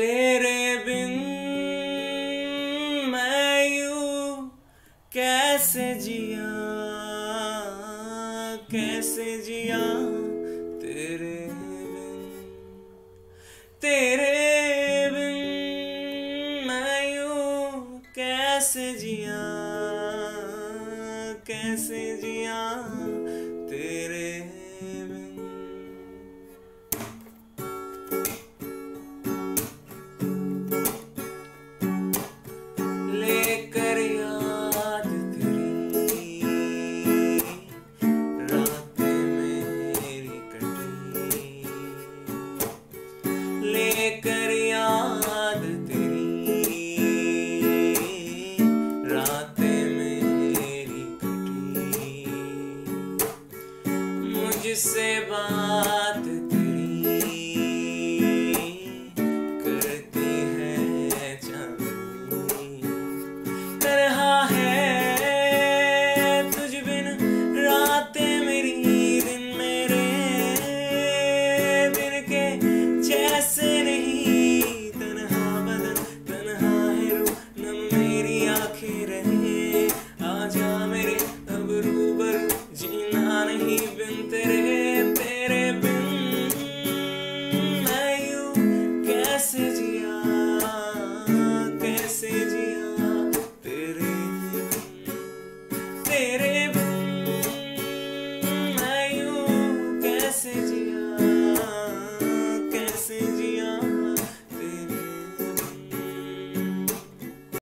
तेरे बिन मैं यू कैसे जिया कैसे जिया तेरे बिन? तेरे बिन मैं यू कैसे जिया कैसे जिया लेकर याद तेरी। रातें मेरी कटी। मुझसे बात